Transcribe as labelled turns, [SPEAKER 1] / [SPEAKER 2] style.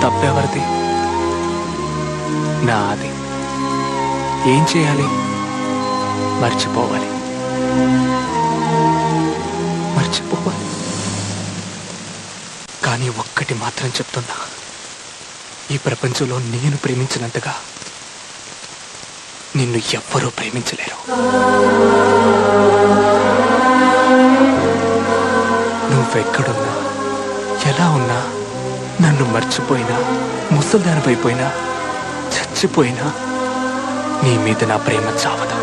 [SPEAKER 1] తప్పెవరిది? నాది. ఏం చేయాలి? మర్చిపోవాలి. మర్చిపోవాలి. కానీ ఒక్కటి మాత్రం చెప్తున్నా. ఈ ప్రపంచంలో నేను ప్రేమించినంతగా నిన్ను ఎవ్వరూ ప్రేమించలేరు. నువ్వెక్కడున్నా? ఎలా ఉన్నా? నన్ను మర్చిపోయినా ముసల్దానిపైపోయినా చచ్చిపోయినా నీ మీద నా ప్రేమ చావదా?